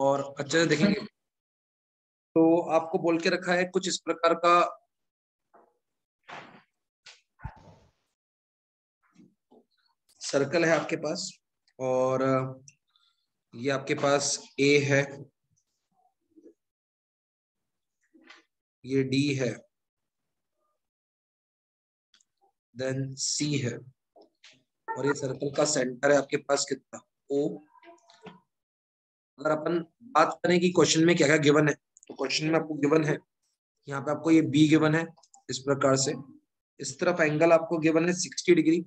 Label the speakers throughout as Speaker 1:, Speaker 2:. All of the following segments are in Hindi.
Speaker 1: और अच्छे से देखेंगे। तो आपको बोल के रखा है कुछ इस प्रकार का सर्कल है आपके पास, और, ये आपके पास ए है। ये डी है। देन सी है। और ये सर्कल का सेंटर है आपके पास कितना? ओ अगर अपन बात करें कि क्वेश्चन में क्या क्या गिवन है तो क्वेश्चन में आपको गिवन है, यहाँ पे आपको ये बी गिवन है, इस प्रकार से। इस तरफ़ एंगल आपको गिवन है सिक्सटी डिग्री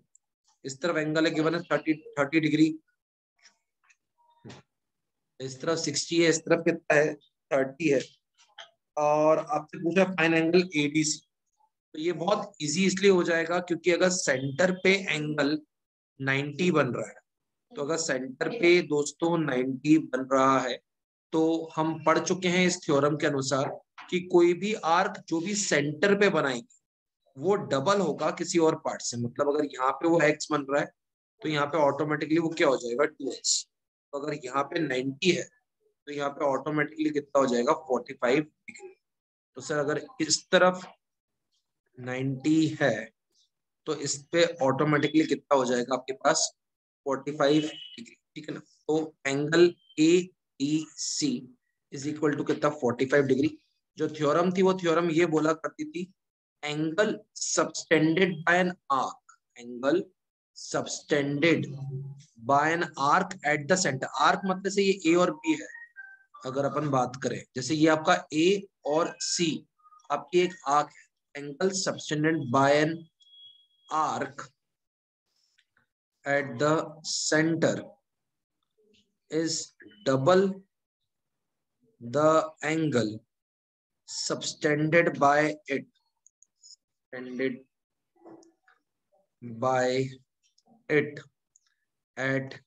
Speaker 1: इस तरफ़ एंगल है गिवन है थर्टी थर्टी डिग्री इस तरफ़ सिक्सटी है, इस तरफ़ कितना है? थर्टी है। और आपसे पूछा फाइन एंगल एडीसी तो ये बहुत इजी इसलिए हो जाएगा क्योंकि अगर सेंटर पे एंगल 90 बन रहा है तो अगर सेंटर पे दोस्तों 90 बन रहा है तो हम पढ़ चुके हैं इस थ्योरम के अनुसार कि कोई भी आर्क जो भी सेंटर पे बनाएगी वो डबल होगा किसी और पार्ट से। मतलब अगर यहाँ पे वो एक्स बन रहा है तो यहाँ पे ऑटोमेटिकली वो क्या हो जाएगा? टू एक्स तो अगर यहाँ पे 90 है तो यहाँ पे ऑटोमेटिकली कितना हो जाएगा? 45 डिग्री तो सर अगर इस तरफ़ 90 है तो इस पे ऑटोमेटिकली कितना हो जाएगा आपके पास? 45 डिग्री, ठीक है ना? तो angle A D C is equal to कितना? 45 डिग्री। जो थ्योरम थी, वो थ्योरम ये बोला करती थी angle subtended by an arc angle subtended by an arc at the centre arc मतलब से ये ए और बी है, अगर अपन बात करें। जैसे ये आपका ए और सी आपकी एक आर्क है। Angle subtended by an arc at the center is double the angle subtended by it, subtended by it at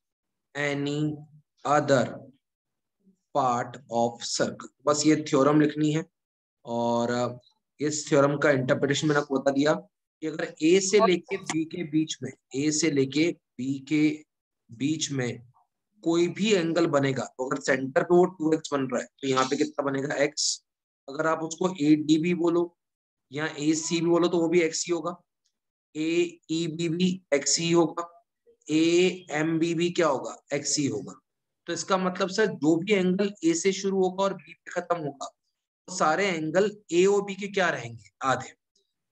Speaker 1: any other part of circle बस ये थ्योरम लिखनी है और इस थ्योरम का इंटरप्रिटेशन मैंने आपको बता दिया कि अगर ए से लेके बी के बीच में ए से लेके बी के बीच में कोई भी एंगल बनेगा तो अगर सेंटर पे वो टू एक्स बन रहा है तो यहाँ पे कितना बनेगा एक्स अगर आप उसको ए डी भी बोलो या ए सी भी बोलो तो वो भी एक्स ही होगा। ए ई बी भी एक्स ही होगा। ए एम बी भी क्या होगा? एक्स ही होगा। तो इसका मतलब सर जो भी एंगल ए से शुरू होगा और बी पे खत्म होगा तो सारे एंगल ए ओ बी के क्या रहेंगे? आधे।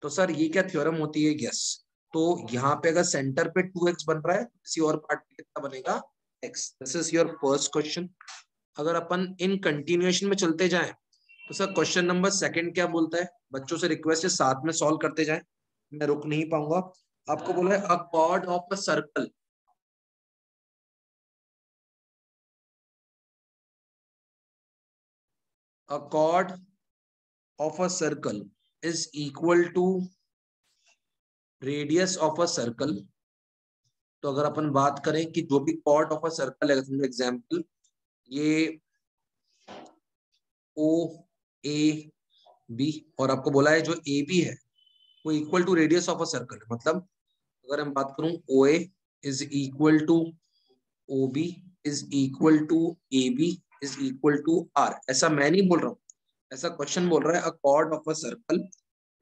Speaker 1: तो सर ये क्या थ्योरम होती है? यस तो यहाँ पे अगर सेंटर पे टू एक्स बन रहा है, किसी और पार्ट पे कितना बनेगा? X this is your first question अगर अपन इन कंटिन्यूएशन में चलते जाएँ तो सर क्वेश्चन नंबर सेकंड क्या बोलता है? बच्चों से रिक्वेस्ट है साथ में सॉल्व करते जाएँ। मैं रुक नहीं पाऊँगा। आपको बोला है a chord of a circle a chord of a circle is equal to radius of a circle तो अगर अपन बात करें कि जो भी कॉर्ड ऑफ़ अ सर्कल है, समझो एग्जांपल ये ओ ए बी और आपको बोला है जो ए बी है, वो equal to radius of a circle मतलब अगर हम बात करूँ O A is equal to O B is equal to A B is equal to R ऐसा मैं नहीं बोल रहा हूँ, ऐसा क्वेश्चन बोल रहा है a chord of a circle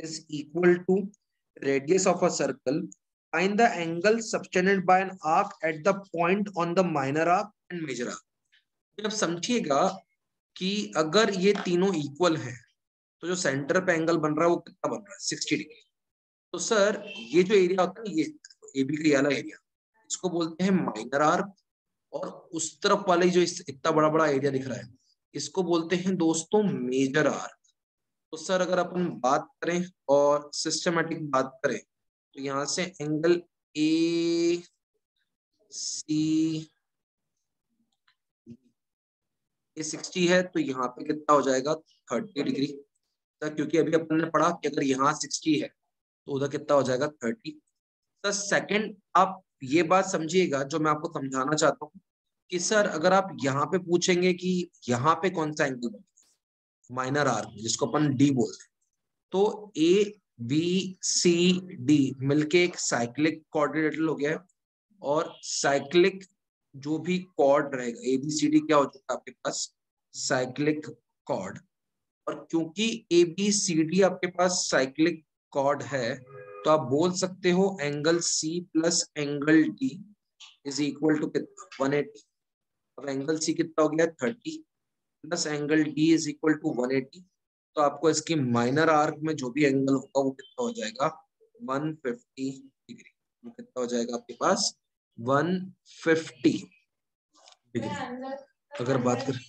Speaker 1: is equal to radius of a circle find the angle subtended by an arc at the point on the minor arc and major arc. अब समझिएगा कि अगर ये तीनों इक्वल हैं तो जो सेंटर पे एंगल बन रहा है वो कितना बन रहा है? सिक्सटी डिग्री तो सर ये जो एरिया होता है ये ए बी का वाला एरिया इसको बोलते हैं माइनर और उस तरफ़ वाले जो इतना बड़ा बड़ा एरिया दिख रहा है, इसको बोलते हैं दोस्तों मेजर आर्क तो सर अगर अपन बात करें और सिस्टमेटिक बात करें तो यहाँ से angle A C A sixty है तो यहाँ पे कितना हो जाएगा? थर्टी डिग्री सर, क्योंकि अभी अपन ने पढ़ा कि अगर यहाँ सिक्सटी है तो उधर कितना हो जाएगा? थर्टी सर सेकंड आप ये बात समझिएगा, जो मैं आपको समझाना चाहता हूँ कि सर, अगर आप यहाँ पे पूछेंगे कि यहाँ पे कौन सा एंगल बनेगा माइनर आर्क जिसको अपन डी बोलते हैं। तो ए बी सी डी मिलके एक साइक्लिक कोऑर्डिनेटर हो गया और साइक्लिक जो भी कॉर्ड रहेगा ए बी सी डी क्या हो चुका है आपके पास? साइक्लिक कॉर्ड और क्योंकि ए बी सी डी आपके पास साइक्लिक कॉर्ड है तो आप बोल सकते हो angle C plus angle D is equal to कितना? वन एटी अब एंगल सी कितना हो गया? Thirty plus angle D is equal to one तो आपको इसकी माइनर आर्क में जो भी एंगल होगा वो कितना हो जाएगा? वन फिफ्टी डिग्री वो कितना हो जाएगा आपके पास? वन फिफ्टी डिग्री अगर बात करें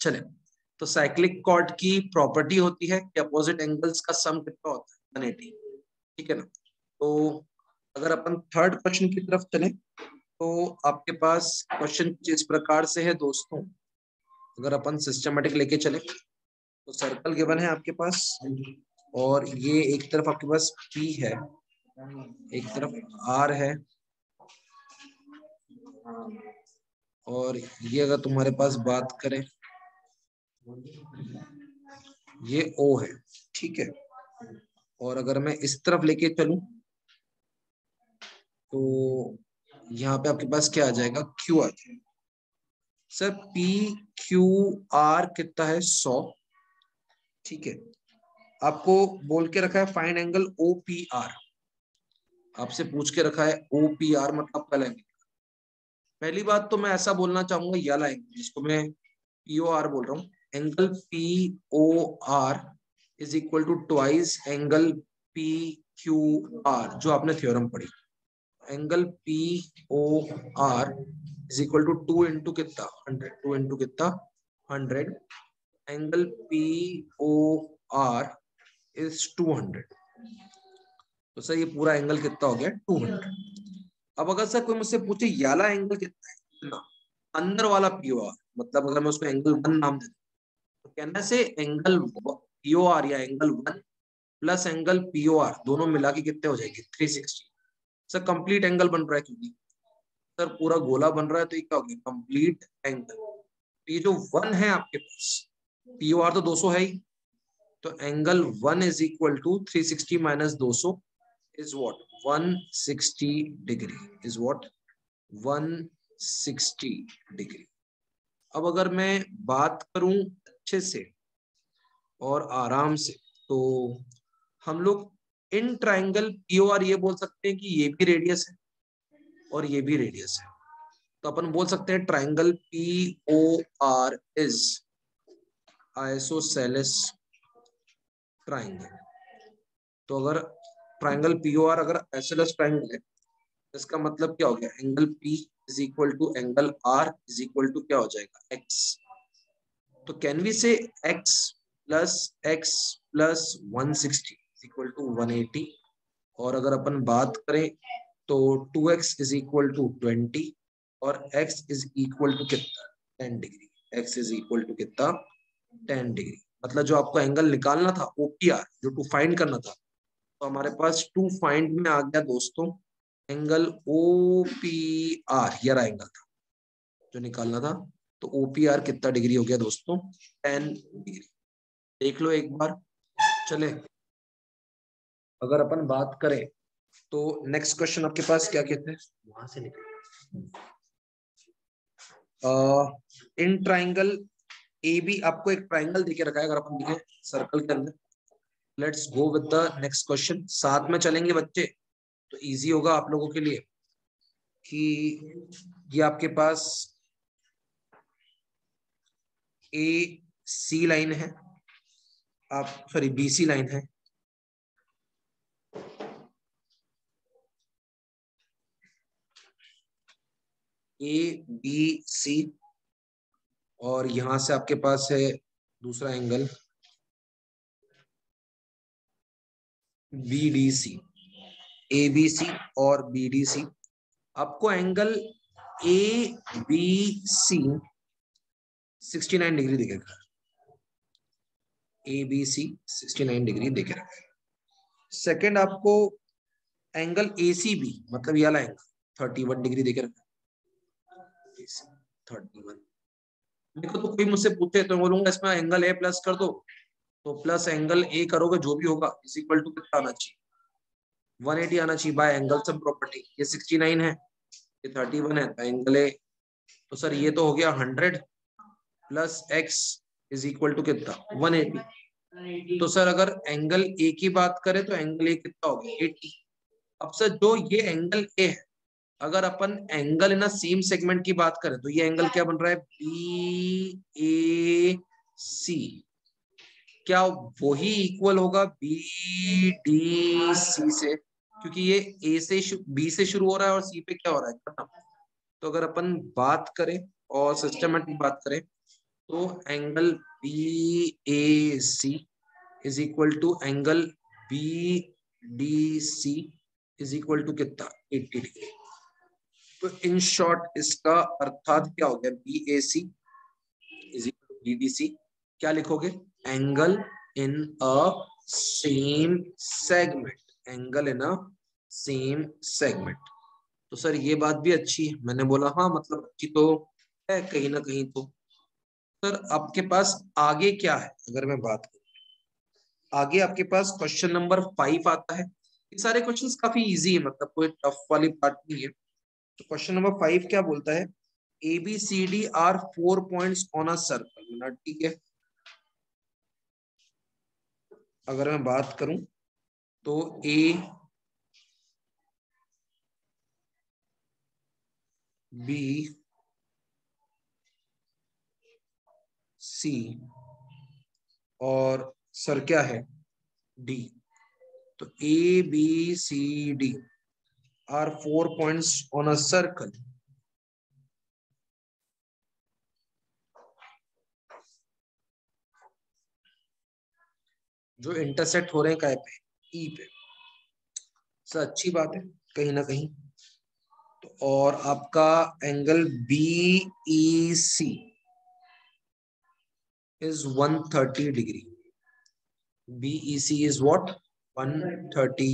Speaker 1: चले। तो साइक्लिक कॉर्ड की प्रॉपर्टी होती है कि अपोजिट एंगल्स का सम कितना होता है? 180 ठीक है ना? तो अगर अपन थर्ड क्वेश्चन की तरफ़ चले तो आपके पास क्वेश्चन इस प्रकार से है, दोस्तों। अगर अपन सिस्टमेटिक लेके चले तो सर्कल गिवन है आपके पास, और ये एक तरफ़ आपके पास P है, एक तरफ़ R है, और ये अगर तुम्हारे पास बात करें, ये O है, ठीक है? और अगर मैं इस तरफ़ लेके चलूँ तो यहाँ पे आपके पास क्या आ जाएगा? Q आ जाएगा। सर, P, Q, R कितना है? सौ। ठीक है। आपको बोल के रखा है find angle O P R आपसे पूछ के रखा है ओ पी आर मतलब पहला एंगल पहली बात तो मैं ऐसा बोलना चाहूँगा, ये एंगल जिसको मैं पीओ आर बोल रहा हूँ। Angle P O R is equal to twice angle P Q R जो आपने थ्योरम पढ़ी। Angle P O R is equal to two into कितना हंड्रेड टू इंटू कितना hundred angle P O R is two hundred तो सर ये पूरा एंगल कितना हो गया? टू हंड्रेड अब अगर सर कोई मुझसे पूछे, याला एंगल कितना है? कितना अंदर वाला पीओ आर मतलब अगर मैं उसको एंगल वन नाम दे तो कहना से एंगल पीओ आर या angle one plus angle P O R दोनों मिला के कितने हो जाएँगे? Three sixty sir complete angle बन रहा है क्योंकि सर, पूरा गोला बन रहा है तो ये क्या हो गया? कंप्लीट एंगल तो ये जो वन है आपके पास पीओ आर तो 200 है ही। तो angle one is equal to 360 sixty minus दो सौ is what one sixty degree is what one sixty degree अब अगर मैं बात करूँ अच्छे से और आराम से तो हम लोग इन ट्राइंगल पीओ आर ये बोल सकते हैं कि ये भी रेडियस है और ये भी रेडियस है। तो अपन बोल सकते हैं triangle P O R is isosceles triangle तो अगर ट्राइंगल पी ओ आर अगर आइसोसेलेस ट्राइंगल है इसका मतलब क्या हो गया? Angle P is equal to angle R is equal to क्या हो जाएगा? एक्स तो can we say X plus X plus one sixty equal to one eighty और अगर अपन बात करें तो two X is equal to twenty और x इज़ इक्वल टू कितना? Ten degree x is equal to कितना? टेन डिग्री मतलब जो आपको एंगल निकालना था ओपीआर जो टू फाइंड करना था तो हमारे पास टू फाइंड में आ गया दोस्तों एंगल ओ पी आर ये एंगल था, जो निकालना था तो ओपीआर कितना डिग्री हो गया दोस्तों? टेन डिग्री देख लो एक बार, चले। अगर अपन बात करें तो नेक्स्ट क्वेश्चन आपके पास क्या कहते हैं? वहाँ से निकल। इन ट्राइंगल ए बी आपको एक ट्राइंगल देके रखा है अगर अपन देखें सर्कल के अंदर। Let's go with the next question साथ में चलेंगे बच्चे तो इजी होगा आप लोगों के लिए कि ये आपके पास ए सी लाइन है आप सॉरी बी सी लाइन है। ए बी सी और यहाँ से आपके पास है दूसरा angle B D C A B C और बी डी सी आपको angle A B C 69 degree दिखेगा। ए बी सी 69 डिग्री दिख रहा है सेकेंड आपको एंगल ए सी बी मतलब ये वाला एंगल 31 डिग्री दिख रहा है थर्टी वन देखो तो कोई मुझसे पूछे तो बोलूँगा, इसमें एंगल ए प्लस कर दो। तो प्लस एंगल ए करोगे, जो भी होगा इज़ इक्वल टू कितना आना चाहिए? 180 आना चाहिए बाय एंगल सम प्रॉपर्टी ये 69 है, ये 31 है तो एंगल ए तो सर ये तो हो गया 100 plus X is equal to कितना? 180 तो सर अगर एंगल ए की बात करें तो एंगल ए कितना हो गया? 80 अब सर जो ये एंगल ए है अगर अपन एंगल इन सेम सेगमेंट की बात करें तो ये एंगल क्या बन रहा है? बी ए सी क्या वही इक्वल होगा? बी डी सी से। क्योंकि ये ए से बी से शुरू हो रहा है और सी पे क्या हो रहा है? खत्म। तो अगर अपन बात करें और सिस्टमेटिक बात करें तो angle B A C is equal to angle B D C is equal to कितना? 80 डिग्री तो इन शॉर्ट इसका अर्थात क्या हो गया? B A C is B D C क्या लिखोगे? Angle in a same segment angle in a same segment तो सर, ये बात भी अच्छी है। मैंने बोला हाँ मतलब अच्छी तो है, कहीं ना कहीं तो। सर, आपके पास आगे क्या है? अगर मैं बात करूँ। आगे आपके पास क्वेश्चन नंबर फाइव आता है। ये सारे क्वेश्चंस काफ़ी इजी है मतलब कोई टफ वाली पार्ट नहीं है। तो क्वेश्चन नंबर फाइव क्या बोलता है? A B C D are four points on a circle ठीक है? अगर मैं बात करूँ तो ए बी सी और सर क्या है? डी तो A B C D are four points on a circle जो इंटरसेक्ट हो रहे हैं काय पे? ई e पे। सर, अच्छी बात है, कहीं ना कहीं। तो और आपका angle B E C is 130 degree B E C is what 130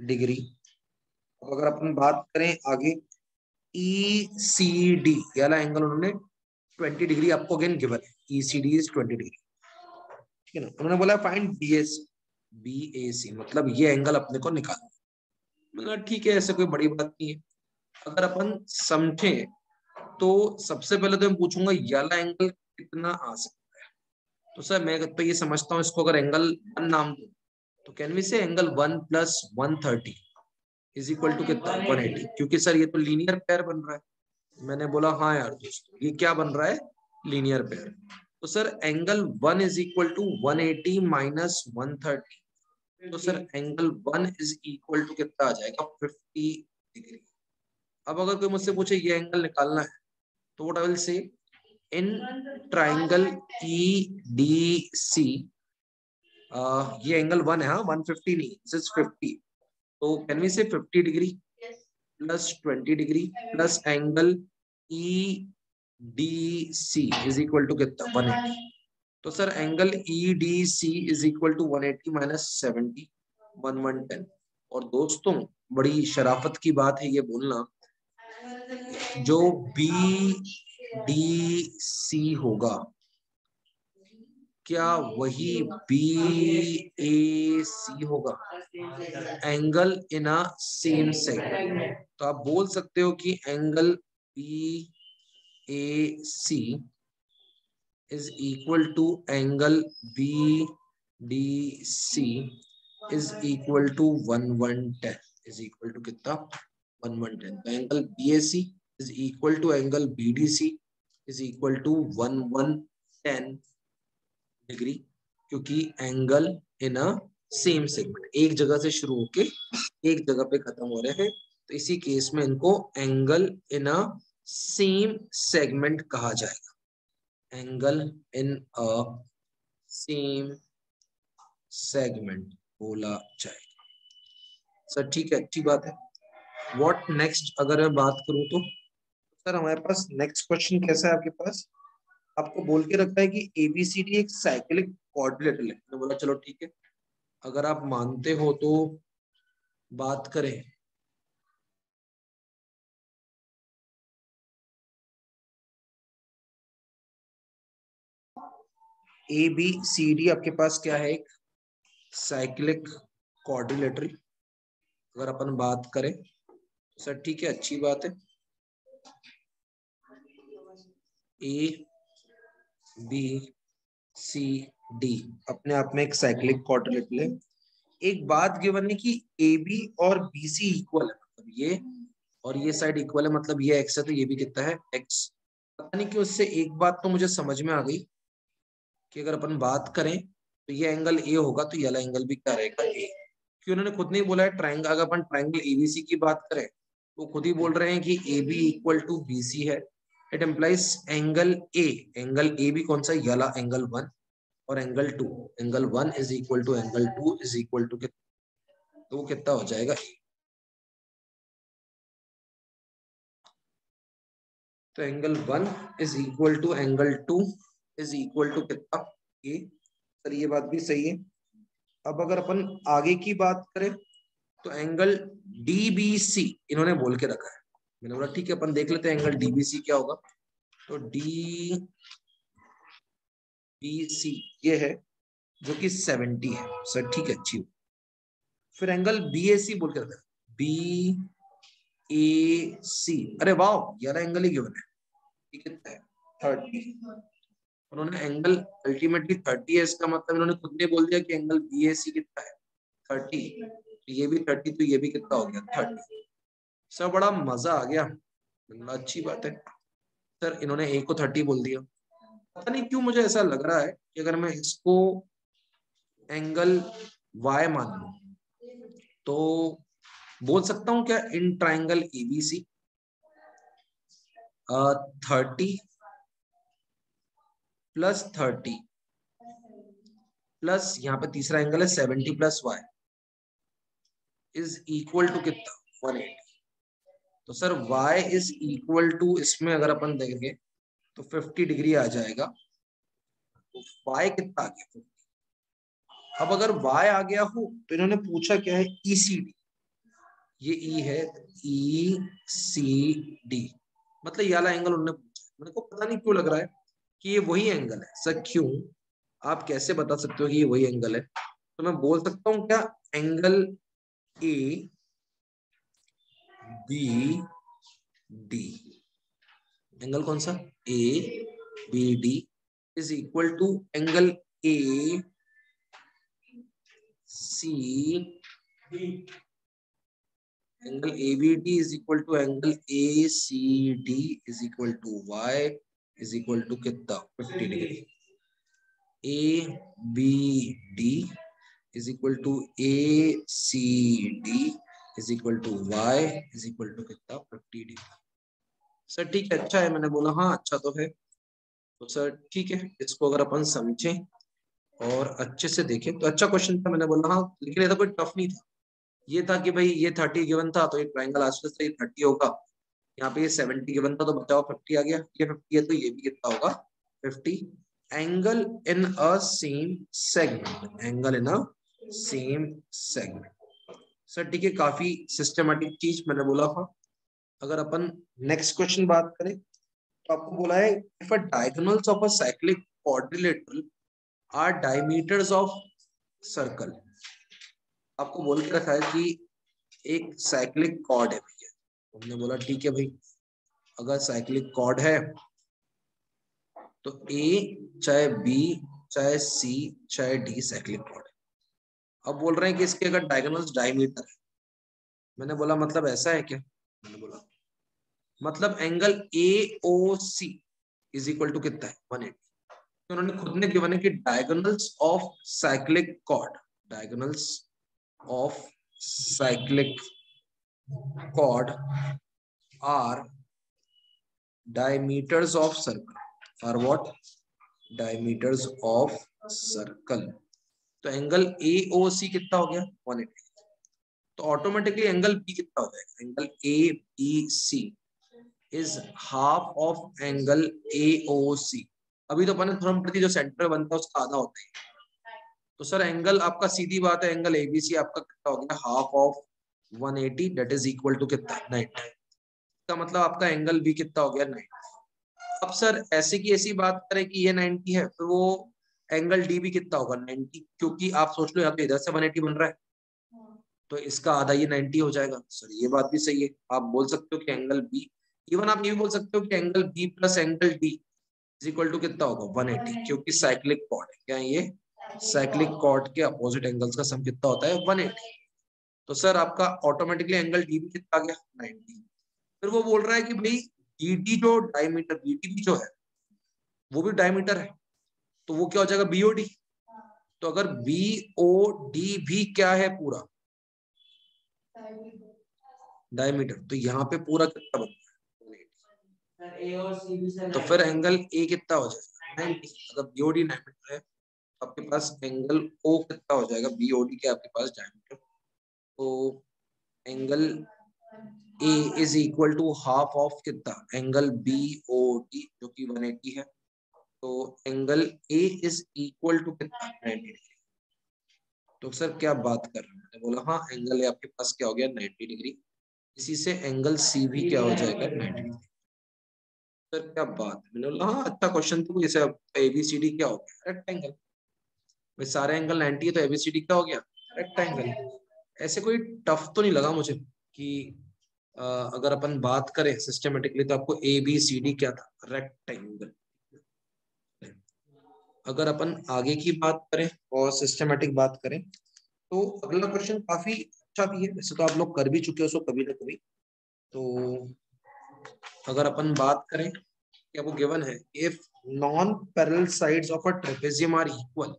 Speaker 1: degree अब अगर अपन बात करें आगे ई सी डी वाला एंगल उन्होंने? 20 डिग्री आपको अगेन गिवन है। E C D is 20 degree ठीक है ना? उन्होंने बोला find B S B A C मतलब ये एंगल अपने को निकालना मतलब ठीक है, ऐसे कोई बड़ी बात नहीं है। अगर अपन समझे तो सबसे पहले तो मैं पूछूँगा याला एंगल कितना आ सकता है? तो सर, मैं तो ये समझता हूँ, इसको अगर एंगल वन नाम दू तो can we say angle one plus one thirty is equal to कितना? वन एटी क्योंकि सर ये तो लीनियर पेयर बन रहा है। मैंने बोला हाँ यार दोस्तों, ये क्या बन रहा है? लीनियर पेयर तो sir angle one is equal to one eighty minus one thirty तो sir angle one is equal to कितना आ जाएगा? फिफ्टी डिग्री अब अगर कोई मुझसे पूछे, ये एंगल निकालना है? तो vote I will say in triangle E D सी ये एंगल वन है हाँ? वन फिफ्टी नहीं दिस इज़ फिफ्टी तो can we say fifty degree plus twenty degree plus angle E D C is equal to कितना? वन एटी तो sir angle E D C is equal to one eighty minus seventy one one ten और दोस्तों बड़ी शराफत की बात है ये बोलना। जो बी डी सी होगा क्या वही बी ए सी होगा? Angle in a same segment तो आप बोल सकते हो कि angle B A C is equal to angle B D C is equal to one one ten is equal to कितना? One one ten angle B A C is equal to angle B D C is equal to one one ten degree, क्योंकि angle in a same segment एक जगह से शुरू होके एक जगह पे खत्म हो रहे हैं तो इसी केस में इनको angle in a same segment कहा जाएगा। Angle in a same segment बोला जाएगा। सर ठीक है, अच्छी बात है। व्हाट नेक्स्ट अगर मैं बात करूँ तो? सर हमारे पास नेक्स्ट क्वेश्चन कैसा है आपके पास? आपको बोल के रखा है कि एबीसीडी एक साइक्लिक कोऑर्डिनेटर है। तो बोला, चलो ठीक है। अगर आप मानते हो तो बात करें। ए बी सी डी आपके पास क्या है? एक साइक्लिक कोऑर्डिनेटरी अगर अपन बात करें तो सर ठीक है, अच्छी बात है। ए बी सी डी अपने आप में एक साइक्लिक क्वाड्रिलेट ले एक बात गिवन है कि ए बी और बी सी इक्वल है। मतलब ये और ये साइड इक्वल है मतलब ये एक्स है तो ये भी कितना है? एक्स पता नहीं कि उससे एक बात तो मुझे समझ में आ गई कि अगर अपन बात करें तो ये एंगल ए होगा तो ये वाला एंगल भी क्या रहेगा? ए क्योंकि उन्होंने खुद नहीं बोला है ट्राइंगल अगर अपन ट्राइंगल एबीसी की बात करें तो खुद ही बोल रहे हैं कि A B equal to B C है। It implies angle A angle A भी कौन सा वाला एंगल वन और angle two angle one is equal to angle two is equal to तो कितना हो जाएगा? तो angle one is equal to angle two is equal to कितना ए सर, ये बात भी सही है। अब अगर अपन आगे की बात करें तो एंगल डी बी सी इन्होंने बोल के रखा है। मैंने बोला, ठीक है, अपन देख लेते हैं एंगल डीबीसी क्या होगा. तो डी बी सी ये है, जो कि 70 है। सर ठीक है, अच्छी फिर एंगल बी ए सी बोल के रखा बी ए सी अरे वाह यार एंगल ही है? कितना है थर्टी उन्होंने एंगल अल्टीमेटली थर्टी है, इसका मतलब इन्होंने खुद ने बोल दिया कि एंगल बी ए सी कितना है? थर्टी तो ये भी थर्टी तो ये भी कितना हो गया? थर्टी सर, बड़ा मज़ा आ गया। अच्छी बात है। सर, इन्होंने ए को थर्टी बोल दिया। पता नहीं क्यों मुझे ऐसा लग रहा है कि अगर मैं इसको एंगल वाई मान लू तो बोल सकता हूँ क्या in triangle A B C thirty plus thirty plus यहाँ पे तीसरा एंगल है, seventy plus Y is equal to कितना? One eighty. तो sir y is equal to इसमें अगर अपन देखेंगे तो 50 डिग्री आ जाएगा। तो y कितना आ गया? अब अगर y आ गया हो तो इन्होंने पूछा क्या है? ECD ये E है ई सी डी मतलब ये एंगल उन्होंने पूछा। मेरे को पता नहीं क्यों लग रहा है कि ये वही एंगल है। सर क्यों? आप कैसे बता सकते हो कि ये वही एंगल है? तो मैं बोल सकता हूँ क्या? Angle A B D angle कौन सा? A B D is equal to angle A C angle A B D is equal to angle A C D is equal to Y is equal to कितना? Fifty degree A B D is equal to A C D is equal to Y is equal to कितना? फिफ्टी डिग्री सर ठीक है अच्छा है, मैंने बोला हाँ अच्छा तो है। तो सर ठीक है, इसको अगर अपन समझें और अच्छे से देखें तो अच्छा क्वेश्चन था, मैंने बोला हाँ लेकिन ये तो कोई टफ नहीं था। ये था कि भाई, ये थर्टी गिवन था तो ये ट्राइंगल आसपास से थर्टी होगा। यहाँ पे ये सेवेंटी गिवन था तो बचाओ फिफ्टी आ गया। ये फिफ्टी है तो ये भी कितना होगा? Fifty angle in a same segment angle in a same segment sir ठीक है काफ़ी सिस्टमेटिक चीज़ मैंने बोला था। अगर अपन नेक्स्ट क्वेश्चन बात करें तो आपको बोला है if a diagonals of a cyclic quadrilateral are diameters of circle आपको बोल के रखा है कि एक साइक्लिक कॉर्ड है भैया। हमने बोला, ठीक है भाई, अगर साइक्लिक कॉर्ड है तो ए चाहे बी चाहे सी चाहे डी साइक्लिक कॉर्ड अब बोल रहे हैं कि इसके अगर डायगोनल्स डायमीटर है। मैंने बोला मतलब ऐसा है क्या? मैंने बोला मतलब angle A O C is equal to कितना है? वन एटी तो उन्होंने खुद ने गिवन है कि diagonals of cyclic chord diagonals of cyclic chord are diameters of circle are what? Diameters of circle तो एंगल ए ओ सी कितना हो गया? 180 तो ऑटोमेटिकली एंगल बी कितना हो जाएगा? Angle A B C is half of angle A O C अभी तो अपन थ्रम प्रति जो सेंटर बनता है, उसका आधा होता है तो सर एंगल आपका सीधी बात है एंगल एबीसी आपका कितना हो गया? Half of 180 that is equal to कितना? 90 इसका मतलब आपका एंगल भी कितना हो गया? 90 अब सर ऐसे की ऐसी बात करें कि ये 90 है तो वो एंगल डी भी कितना होगा? 90 क्योंकि आप सोच लो यहाँ पे इधर से 180 बन रहा है। तो इसका आधा ये 90 हो जाएगा। सर ये बात भी सही है। आप बोल सकते हो कि एंगल बी इवन आप ये भी बोल सकते हो कि angle B plus angle D is equal to कितना होगा? 180 क्योंकि साइक्लिक कॉर्ड है। क्या ये? Cyclic chord. के अपोजिट एंगल्स का सम कितना होता है? 180 तो सर आपका ऑटोमेटिकली एंगल डी भी कितना आ गया? 90 फिर वो बोल रहा है कि भाई डी जो डायमीटर बी जो है वो भी डायमीटर है। तो वो क्या हो जाएगा? बीओडी तो अगर बी ओ डी भी क्या है पूरा? डायमीटर तो यहाँ पे पूरा कितना बनता है तो फिर एंगल ए कितना हो जाएगा? अगर बीओडी डायमीटर है तो आपके पास एंगल ओ कितना हो जाएगा? बीओडी के आपके पास डायमीटर तो angle A is equal to half of कितना? एंगल बी ओ डी जो कि 180 है। तो angle A is equal to कितना 90 डिग्री तो सर क्या बात कर रहे हैं? बोला हाँ एंगल ए आपके पास क्या हो गया? 90 डिग्री इसी से एंगल सी भी क्या हो जाएगा? 90 डिग्री सर क्या बात है? मैंने बोला हाँ अच्छा क्वेश्चन तो जैसे एबीसीडी क्या हो गया? रेक्टेंगल भाई, सारे एंगल 90 है तो एबीसीडी क्या हो गया? रेक्टेंगल ऐसे कोई टफ तो नहीं लगा मुझे कि अगर अपन बात करें सिस्टमेटिकली तो आपको ए बी सी डी क्या था? रेक्टेंगल अगर अपन आगे की बात करें और सिस्टमेटिक बात करें तो अगला क्वेश्चन काफ़ी अच्छा भी है। वैसे तो आप लोग कर भी चुके हो, सो कभी ना कभी। तो अगर अपन बात करें क्या वो गिवन है if non parallel sides of a trapezium are equal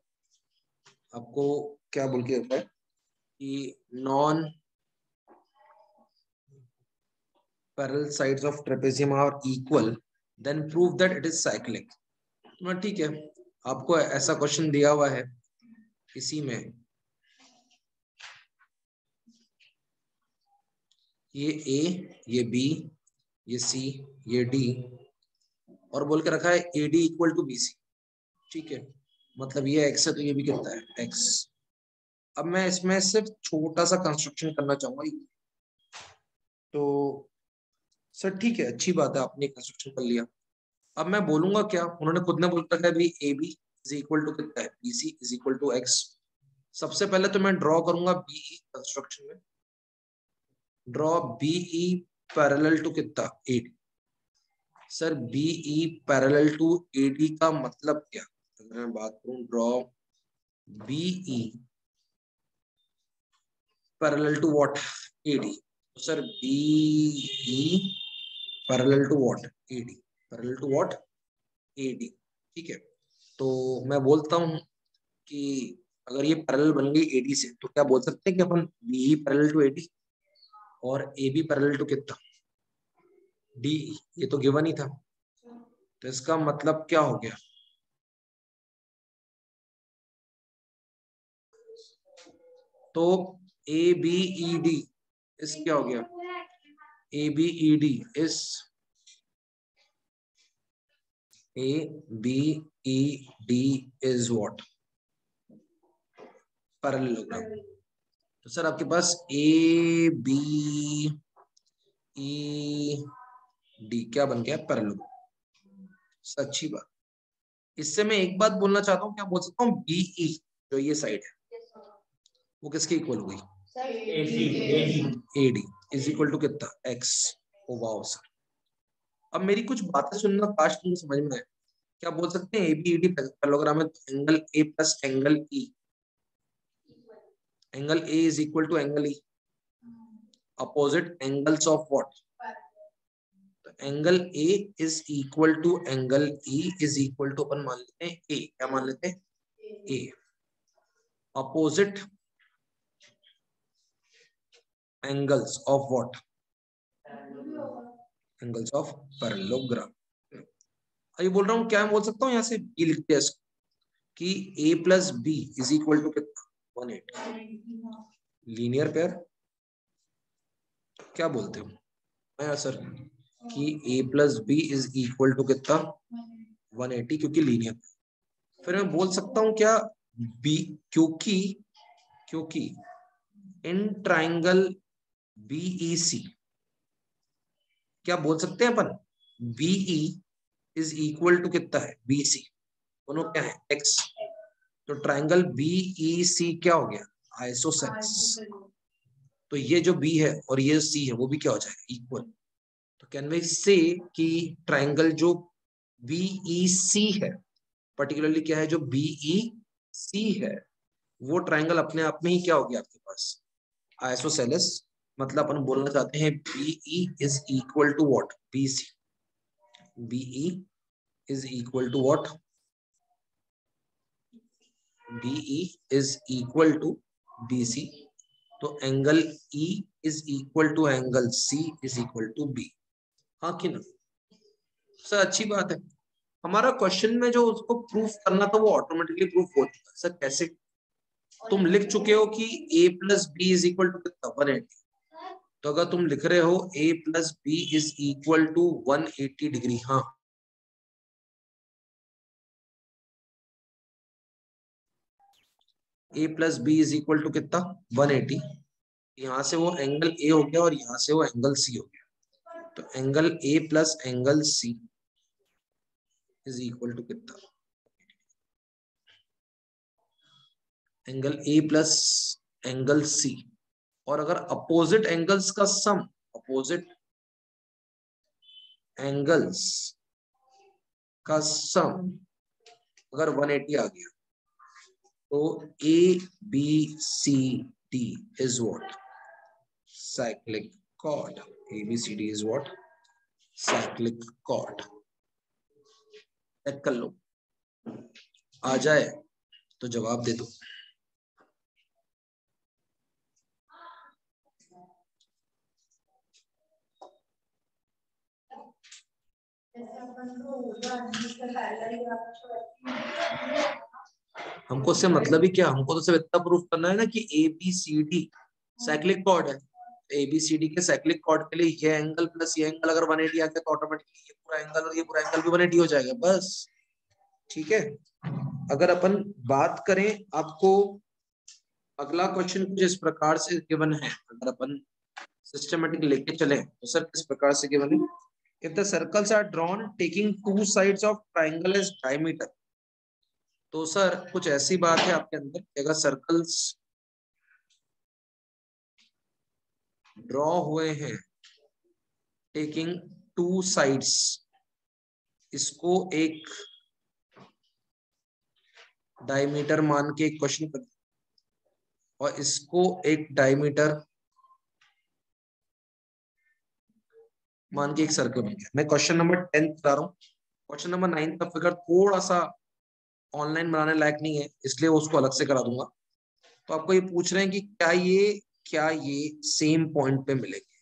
Speaker 1: आपको क्या बोल के है? कि non parallel sides of trapezium are equal, then prove that it is cyclic ना ठीक है आपको ऐसा क्वेश्चन दिया हुआ है इसी में? ये ए ये बी ये सी ये डी और बोल के रखा है A D equal to B C ठीक है मतलब ये एक्स है तो ये भी कितना है एक्स अब मैं इसमें सिर्फ़ छोटा सा कंस्ट्रक्शन करना चाहूँगा। तो सर ठीक है, अच्छी बात है, आपने कंस्ट्रक्शन कर लिया। अब मैं बोलूँगा क्या? उन्होंने खुद ने बोल रखा है A B is equal to कितना है? B C is equal to X सबसे पहले तो मैं ड्रॉ करूँगा बीई कंस्ट्रक्शन में। ड्रॉ बीई पैरेलल टू कितना? A D sir BE parallel to A D का मतलब क्या? अगर मैं बात करूँ draw BE parallel to what A D sir BE parallel to what AD parallel to what AD ठीक है? तो मैं बोलता हूँ कि अगर ये पैरेलल बन गई एडी से तो क्या बोल सकते हैं कि अपन बी पैरेलल टू एडी और ए बी पैरेलल टू कितना? डी ये तो गिवन ही था। तो इसका मतलब क्या हो गया? तो ए बी ई डी इस क्या हो गया? A B E D is A B E D is what parallelogram तो सर आपके पास ए बी ई डी क्या बन गया? पैरेललोग्राम अच्छी बात। इससे मैं एक बात बोलना चाहता हूँ क्या बोल सकता हूँ? बीई जो ये साइड है। वो किसके इक्वल हो गई? एडी इज़ इक्वल टू कितना? एक्स ओ वाओ सर अब मेरी कुछ बातें सुनना फास्ट मुझे समझ में आए। क्या बोल सकते हैं? एबीईडी पैरेललोग्राम है angle A plus angle E angle A is equal to angle E opposite angles of what angle A is equal to angle E is equal to अपन मान लेते हैं ए क्या मान लेते हैं? A opposite angles of what? Angles of parallelogram. ये बोल रहा हूँ, क्या मैं बोल सकता हूँ? यहाँ से बी लिखते हैं कि a plus B is equal to कितना? वन लीनियर पेयर क्या बोलते हो? मैं सर कि a plus B is equal to कितना? 180 क्योंकि लीनियर फिर मैं बोल सकता हूँ क्या? बी क्योंकि क्योंकि इन ट्राइंगल बीईसी e क्या बोल सकते हैं अपन? बीई इज़ इक्वल टू कितना है? बीसी दोनों क्या है? एक्स तो ट्राइंगल बीईसी क्या हो गया? आइसोसेल्स तो ये जो बी है और ये सी है, वो भी क्या हो जाएगा? इक्वल तो कैन वी से कि ट्राइंगल जो बीई सी e है पर्टिकुलरली क्या है? जो बीई सी e है, वो ट्राइंगल अपने आप में ही क्या हो गया आपके पास? आइसोसेलस मतलब अपन बोलना चाहते हैं BE is equal to what B C BE is equal to what BE is equal to B C तो angle E is equal to angle C is equal to B हाँ कि ना? सर, अच्छी बात है। हमारा क्वेश्चन में जो उसको प्रूफ करना था, वो ऑटोमेटिकली प्रूफ हो चुका सर, कैसे? तुम लिख चुके हो कि A plus B is equal to कितना वन एटी तो अगर तुम लिख रहे हो a plus B is equal to one eighty degree हाँ। A plus B is equal to कितना? वन एटी यहाँ से वो एंगल ए हो गया और यहाँ से वो एंगल सी हो गया। तो angle A plus angle C is equal to कितना? Angle A plus angle C और अगर अपोजिट एंगल्स का सम अपोजिट एंगल्स का सम अगर 180 आ गया तो A B C D is what cyclic chord A B C D is what cyclic chord check कर लो। आ जाए तो जवाब दे दो। हमको उससे मतलब ही क्या? हमको तो सिर्फ़ इतना प्रूफ करना है ना कि A B C D cyclic chord है। ए बी सी डी के साइक्लिक कॉर्ड के लिए ये एंगल प्लस ये एंगल अगर 180 आ गया तो ऑटोमेटिकली ये पूरा एंगल और ये पूरा एंगल भी 180 हो जाएगा। बस। ठीक है? अगर अपन बात करें, आपको अगला क्वेश्चन कुछ इस प्रकार से गिवन है। अगर अपन सिस्टमेटिक लेके चले तो सर किस प्रकार से गिवन है? If the circles are drawn, taking two sides of triangle as diameter. तो सर, कुछ ऐसी बात है आपके अंदर अगर सर्कल्स ड्रॉ हुए हैं टेकिंग टू साइड्स इसको एक डायमीटर मान के एक क्वेश्चन कर। और इसको एक डायमीटर मान के एक सर्कल बन गया। मैं क्वेश्चन नंबर टेंथ बता रहा हूँ। क्वेश्चन नंबर नाइन्थ का फिगर थोड़ा सा ऑनलाइन बनाने लायक नहीं है, इसलिए उसको अलग से करा दूँगा। तो आपको ये पूछ रहे हैं कि क्या ये क्या ये सेम पॉइंट पे मिलेंगे?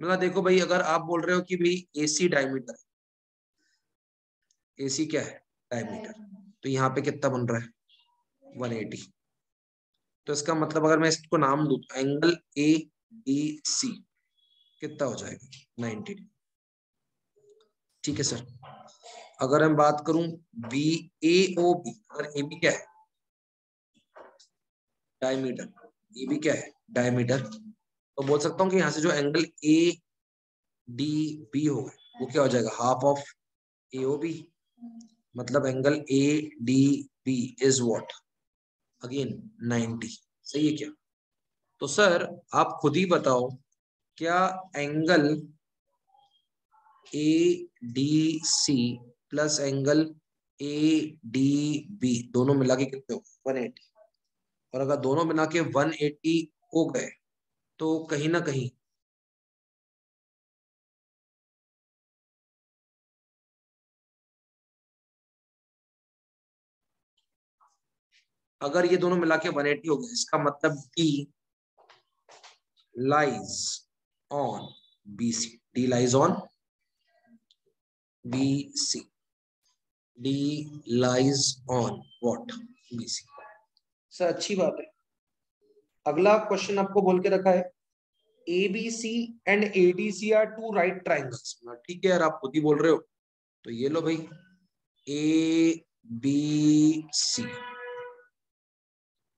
Speaker 1: मतलब देखो भाई, अगर आप बोल रहे हो कि भाई एसी डायमीटर एसी क्या है? डायमीटर तो यहाँ पे कितना बन रहा है? 180 तो इसका मतलब अगर मैं इसको नाम दू एंगल ए डी सी कितना हो जाएगा? 90 ठीक है सर। अगर हम बात करूँ बी ए ओ बी अगर ए बी क्या है? डायमीटर ए बी क्या है? डायमीटर तो बोल सकता हूँ कि यहाँ से जो एंगल ए डी बी हो वो क्या हो जाएगा? Half of A O B मतलब angle A D B is what again 90 सही है क्या? तो सर, आप खुद ही बताओ क्या angle A D C plus angle A D B दोनों मिला के कितने हो वन एटी और अगर दोनों मिला के वन एटी हो गए तो कहीं ना कहीं अगर ये दोनों मिला के वन एटी हो गए, इसका मतलब D lies on BC. D lies on BC. D lies on, what? BC. Sir अच्छी बात है अगला क्वेश्चन आपको बोल के रखा है A B C and A D C are two right triangles ठीक है यार, आप खुद ही बोल रहे हो तो ये लो भाई A B C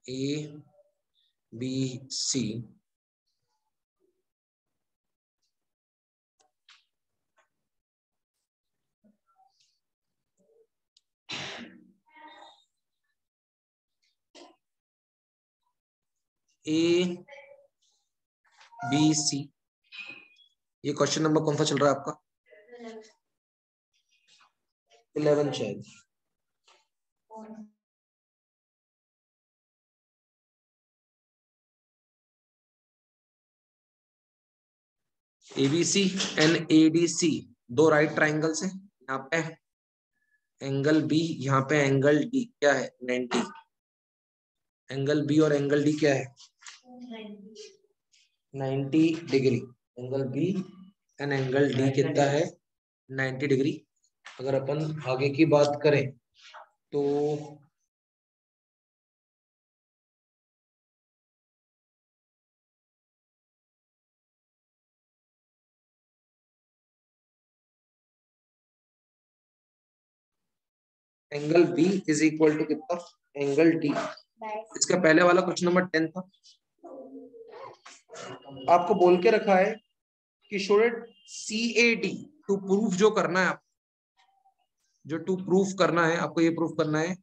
Speaker 1: A B C A B C ये क्वेश्चन नंबर कौन सा चल रहा है आपका? इलेवन शायद। एबीसी एंड एडीसी दो राइट ट्राइंगल्स हैं यहाँ पे एंगल बी यहाँ पे एंगल डी क्या है? 90 एंगल बी और एंगल डी क्या है? 90 degree. Angle B and angle D कितना है? 90 डिग्री। अगर अपन आगे की बात करें तो angle B is equal to कितना? एंगल डी इसका पहले वाला क्वेश्चन नंबर टेन था। आपको बोल के रखा है कि should C A D to proof जो करना है आप, जो टू प्रूफ करना है, आपको ये प्रूफ करना है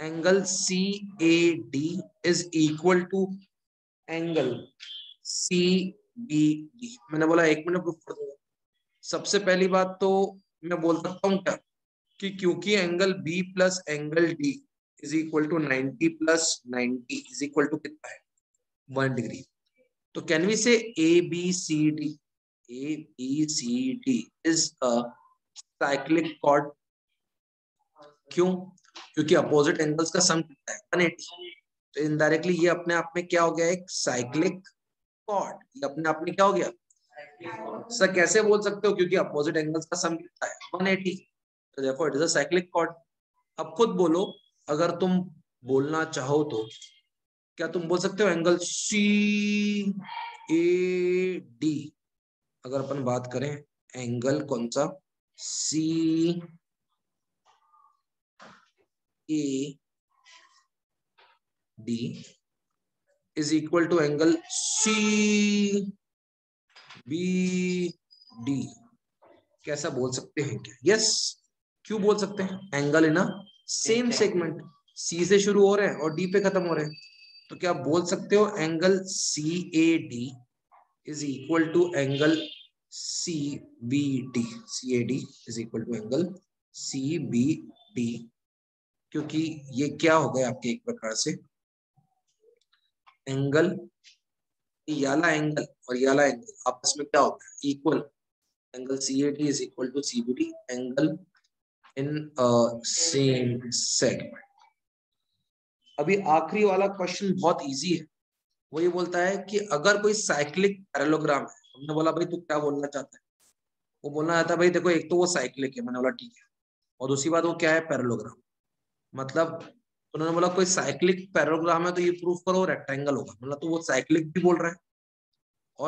Speaker 1: angle C A D is equal to angle C B D मैंने बोला, एक मिनट प्रूफ कर दूँगा सबसे पहली बात तो मैं बोल सकता हूँ क्या कि क्योंकि angle B plus angle D is equal to ninety plus ninety is equal to कितना है? वन डिग्री तो can we say A B C D A B C D is a cyclic chord क्यों? क्योंकि अपोजिट एंगल्स का सम कितना है? 180 तो इनडायरेक्टली ये अपने आप में क्या हो गया? एक साइक्लिक कॉर्ड ये अपने आप में क्या हो गया? सर कैसे बोल सकते हो? क्योंकि अपोजिट एंगल्स का सम कितना है? 180 तो देखो it is a cyclic chord अब खुद बोलो, अगर तुम बोलना चाहो तो। क्या तुम बोल सकते हो एंगल सी ए डी अगर अपन बात करें एंगल कौन सा? C A D is equal to angle C B D कैसा बोल सकते हैं क्या? यस yes, क्यों बोल सकते हैं? Angle in same segment C से शुरू हो रहे हैं और डी पे खत्म हो रहे हैं। तो क्या आप बोल सकते हो angle C A D is equal to angle C B D C A D is equal to angle C B D क्योंकि ये क्या हो गया आपके एक प्रकार से? एंगल याला एंगल और याला एंगल आपस में क्या होता है? Equal angle C A D is equal to C B D angle in same segment अभी आखिरी वाला क्वेश्चन बहुत इजी है। वो ये बोलता है कि अगर कोई साइक्लिक पैरेलोग्राम है, हमने बोला, भाई, तू क्या बोलना चाहता है? वो बोलना चाहता है, भाई, देखो, एक तो वो साइक्लिक है। मैंने बोला, ठीक है। और दूसरी बात, वो क्या है? पैरलोग्राम मतलब उन्होंने बोला, कोई साइक्लिक पैरोग्राम है तो ये प्रूफ करो रेक्टेंगल होगा। मतलब तो वो साइक्लिक भी बोल रहे हैं।